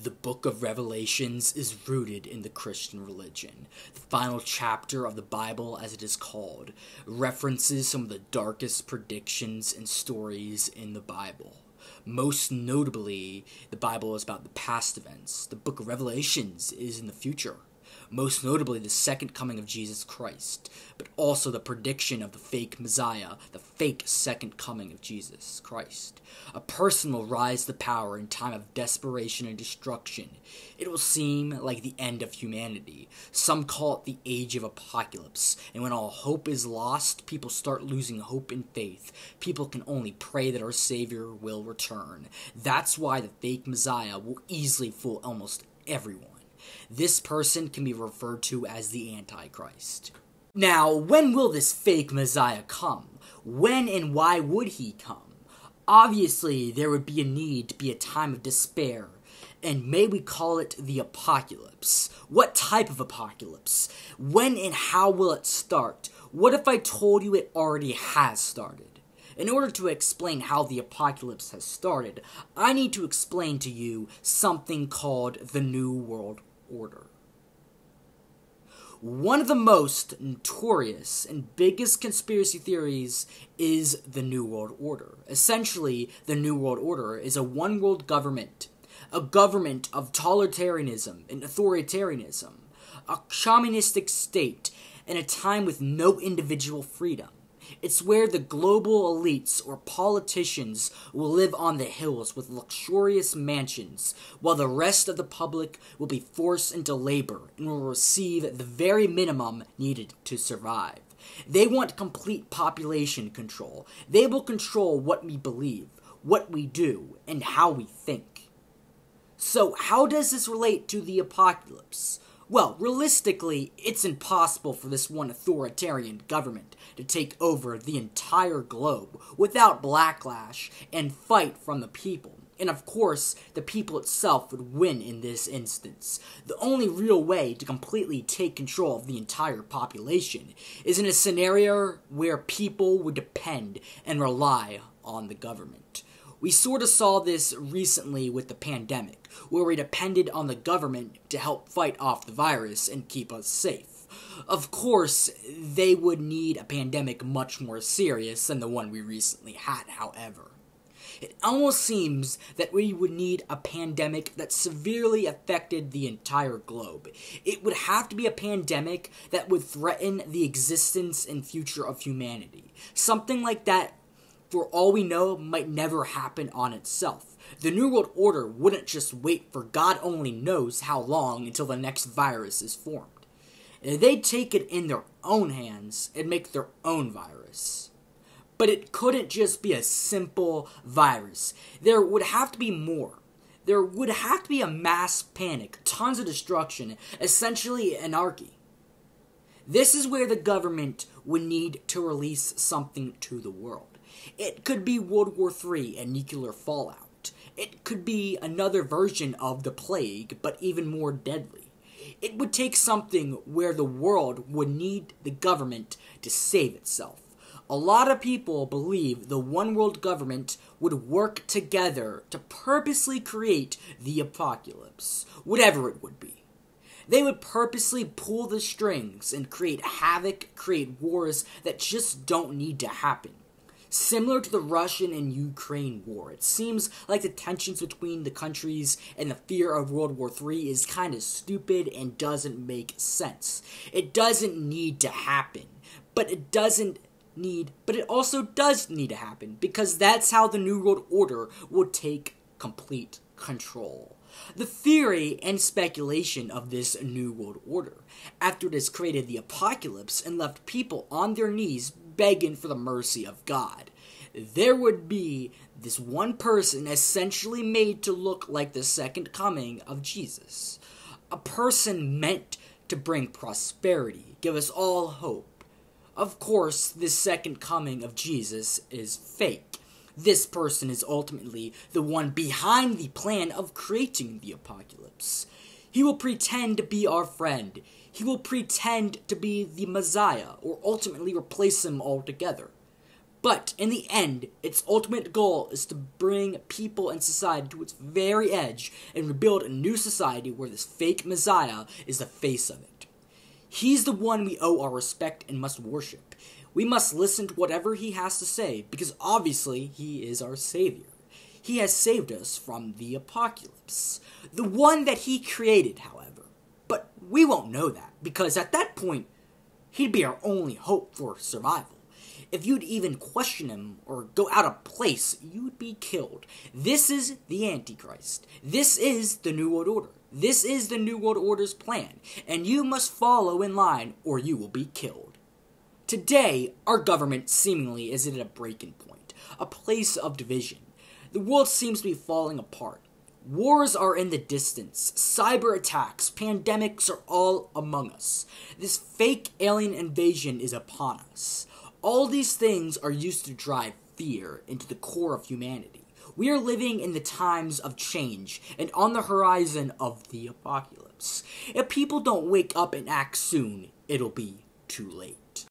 The book of Revelations is rooted in the Christian religion. The final chapter of the Bible, as it is called, references some of the darkest predictions and stories in the Bible. Most notably, the Bible is about the past events. The book of Revelations is in the future most notably the second coming of Jesus Christ, but also the prediction of the fake Messiah, the fake second coming of Jesus Christ. A person will rise to power in time of desperation and destruction. It will seem like the end of humanity. Some call it the age of apocalypse, and when all hope is lost, people start losing hope and faith. People can only pray that our Savior will return. That's why the fake Messiah will easily fool almost everyone. This person can be referred to as the Antichrist. Now, when will this fake Messiah come? When and why would he come? Obviously, there would be a need to be a time of despair, and may we call it the apocalypse. What type of apocalypse? When and how will it start? What if I told you it already has started? In order to explain how the apocalypse has started, I need to explain to you something called the New World Order. One of the most notorious and biggest conspiracy theories is the New World Order. Essentially, the New World Order is a one world government, a government of totalitarianism and authoritarianism, a communistic state, in a time with no individual freedom. It's where the global elites or politicians will live on the hills with luxurious mansions, while the rest of the public will be forced into labor and will receive the very minimum needed to survive. They want complete population control. They will control what we believe, what we do, and how we think. So, how does this relate to the apocalypse? Well, realistically, it's impossible for this one authoritarian government to take over the entire globe without backlash and fight from the people. And of course, the people itself would win in this instance. The only real way to completely take control of the entire population is in a scenario where people would depend and rely on the government. We sort of saw this recently with the pandemic, where we depended on the government to help fight off the virus and keep us safe. Of course, they would need a pandemic much more serious than the one we recently had, however. It almost seems that we would need a pandemic that severely affected the entire globe. It would have to be a pandemic that would threaten the existence and future of humanity. Something like that for all we know, might never happen on itself. The New World Order wouldn't just wait for God only knows how long until the next virus is formed. They'd take it in their own hands and make their own virus. But it couldn't just be a simple virus. There would have to be more. There would have to be a mass panic, tons of destruction, essentially anarchy. This is where the government would need to release something to the world. It could be World War III and nuclear fallout. It could be another version of the plague, but even more deadly. It would take something where the world would need the government to save itself. A lot of people believe the one world government would work together to purposely create the apocalypse, whatever it would be. They would purposely pull the strings and create havoc, create wars that just don't need to happen similar to the Russian and Ukraine war. It seems like the tensions between the countries and the fear of World War III is kind of stupid and doesn't make sense. It doesn't need to happen, but it doesn't need, but it also does need to happen because that's how the New World Order will take complete control. The theory and speculation of this New World Order, after it has created the apocalypse and left people on their knees begging for the mercy of God. There would be this one person essentially made to look like the second coming of Jesus. A person meant to bring prosperity, give us all hope. Of course, this second coming of Jesus is fake. This person is ultimately the one behind the plan of creating the apocalypse. He will pretend to be our friend. He will pretend to be the Messiah or ultimately replace him altogether. But in the end, its ultimate goal is to bring people and society to its very edge and rebuild a new society where this fake Messiah is the face of it. He's the one we owe our respect and must worship. We must listen to whatever he has to say because obviously he is our savior. He has saved us from the apocalypse, the one that he created, however. But we won't know that because at that point, he'd be our only hope for survival. If you'd even question him or go out of place, you'd be killed. This is the Antichrist. This is the New World Order. This is the New World Order's plan, and you must follow in line or you will be killed. Today, our government seemingly is at a breaking point, a place of division. The world seems to be falling apart. Wars are in the distance. Cyber attacks, pandemics are all among us. This fake alien invasion is upon us. All these things are used to drive fear into the core of humanity. We are living in the times of change and on the horizon of the apocalypse. If people don't wake up and act soon, it'll be too late.